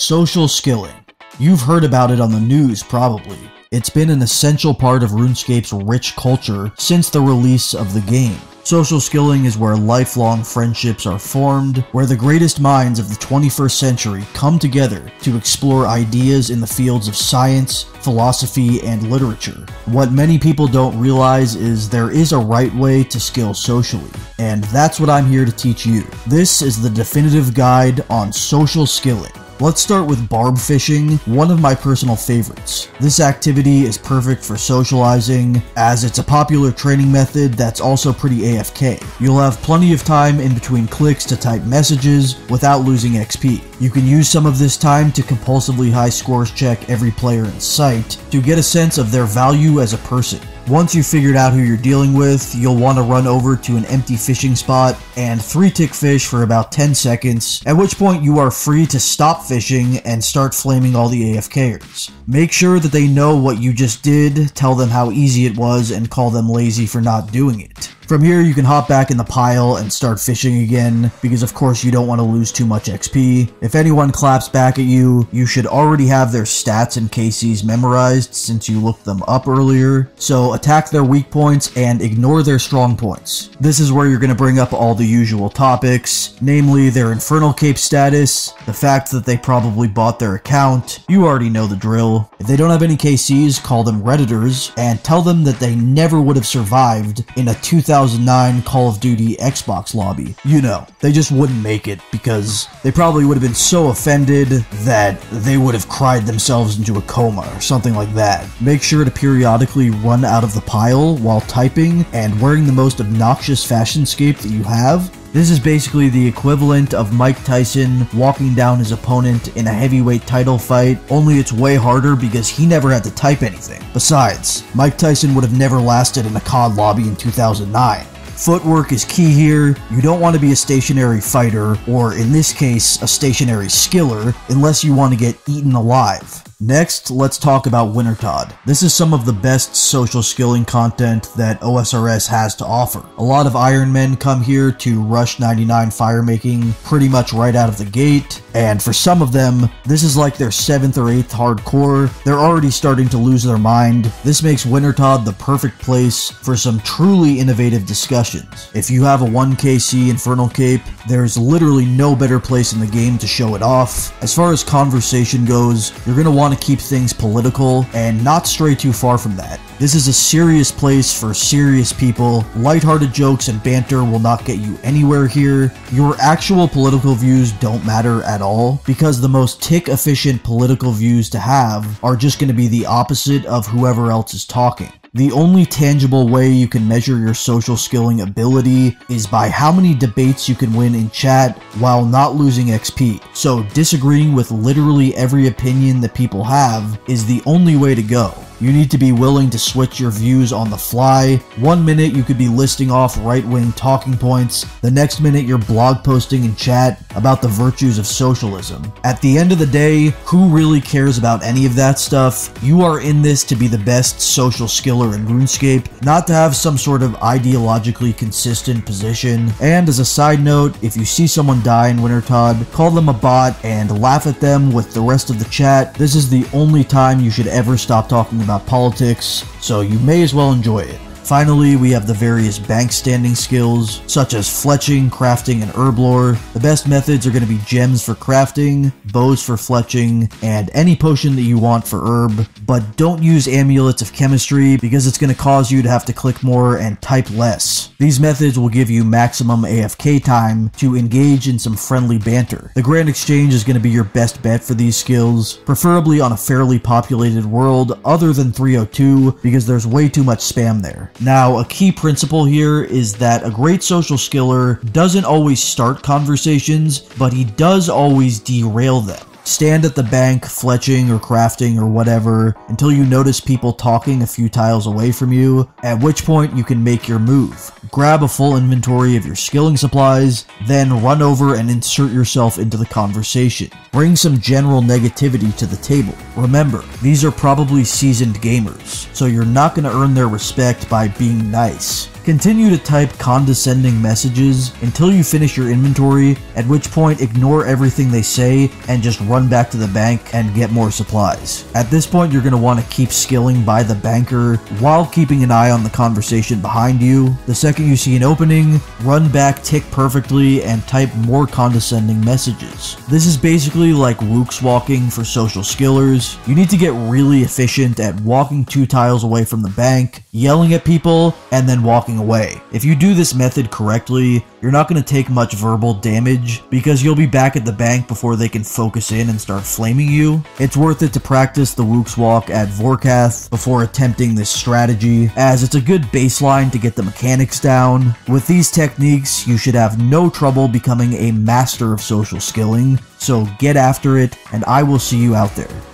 Social skilling. You've heard about it on the news, probably. It's been an essential part of RuneScape's rich culture since the release of the game. Social skilling is where lifelong friendships are formed, where the greatest minds of the 21st century come together to explore ideas in the fields of science, philosophy, and literature. What many people don't realize is there is a right way to skill socially, and that's what I'm here to teach you. This is the definitive guide on social skilling. Let's start with barb fishing, one of my personal favorites. This activity is perfect for socializing, as it's a popular training method that's also pretty AFK. You'll have plenty of time in between clicks to type messages without losing XP. You can use some of this time to compulsively high scores check every player in sight to get a sense of their value as a person. Once you've figured out who you're dealing with, you'll want to run over to an empty fishing spot and 3-tick fish for about 10 seconds, at which point you are free to stop fishing and start flaming all the AFKers. Make sure that they know what you just did, tell them how easy it was, and call them lazy for not doing it. From here, you can hop back in the pile and start fishing again, because of course you don't want to lose too much XP. If anyone claps back at you, you should already have their stats and KCs memorized since you looked them up earlier, so attack their weak points and ignore their strong points. This is where you're going to bring up all the usual topics, namely their Infernal Cape status, the fact that they probably bought their account, you already know the drill. If they don't have any KCs, call them Redditors, and tell them that they never would have survived in a 2000 2009 Call of Duty Xbox lobby. You know, they just wouldn't make it because they probably would have been so offended that they would have cried themselves into a coma or something like that. Make sure to periodically run out of the pile while typing and wearing the most obnoxious fashion scape that you have this is basically the equivalent of Mike Tyson walking down his opponent in a heavyweight title fight, only it's way harder because he never had to type anything. Besides, Mike Tyson would have never lasted in a COD lobby in 2009. Footwork is key here. You don't want to be a stationary fighter, or in this case, a stationary skiller, unless you want to get eaten alive. Next, let's talk about Wintertodt. This is some of the best social skilling content that OSRS has to offer. A lot of Iron Men come here to rush 99 fire making pretty much right out of the gate, and for some of them, this is like their 7th or 8th hardcore. They're already starting to lose their mind. This makes Wintertodt the perfect place for some truly innovative discussions. If you have a 1kc Infernal Cape, there's literally no better place in the game to show it off. As far as conversation goes, you're going to want want to keep things political and not stray too far from that. This is a serious place for serious people. Lighthearted jokes and banter will not get you anywhere here. Your actual political views don't matter at all because the most tick efficient political views to have are just going to be the opposite of whoever else is talking. The only tangible way you can measure your social skilling ability is by how many debates you can win in chat while not losing XP. So disagreeing with literally every opinion that people have is the only way to go. You need to be willing to switch your views on the fly. One minute you could be listing off right-wing talking points, the next minute you're blog posting in chat about the virtues of socialism. At the end of the day, who really cares about any of that stuff? You are in this to be the best social skiller in RuneScape, not to have some sort of ideologically consistent position. And as a side note, if you see someone die in Wintertodt, call them a bot and laugh at them with the rest of the chat. This is the only time you should ever stop talking about about politics, so you may as well enjoy it. Finally, we have the various bank standing skills, such as fletching, crafting, and herb lore. The best methods are going to be gems for crafting, bows for fletching, and any potion that you want for herb, but don't use amulets of chemistry because it's going to cause you to have to click more and type less. These methods will give you maximum AFK time to engage in some friendly banter. The Grand Exchange is going to be your best bet for these skills, preferably on a fairly populated world other than 302 because there's way too much spam there. Now, a key principle here is that a great social skiller doesn't always start conversations, but he does always derail them. Stand at the bank, fletching or crafting or whatever, until you notice people talking a few tiles away from you, at which point you can make your move. Grab a full inventory of your skilling supplies, then run over and insert yourself into the conversation. Bring some general negativity to the table. Remember, these are probably seasoned gamers, so you're not going to earn their respect by being nice. Continue to type condescending messages until you finish your inventory, at which point ignore everything they say and just run back to the bank and get more supplies. At this point, you're going to want to keep skilling by the banker while keeping an eye on the conversation behind you. The second you see an opening, run back tick perfectly and type more condescending messages. This is basically like Woox walking for social skillers. You need to get really efficient at walking two tiles away from the bank, yelling at people, and then walking away. If you do this method correctly, you're not going to take much verbal damage because you'll be back at the bank before they can focus in and start flaming you. It's worth it to practice the Woox walk at Vorkath before attempting this strategy as it's a good baseline to get the mechanics down. With these techniques, you should have no trouble becoming a master of social skilling, so get after it and I will see you out there.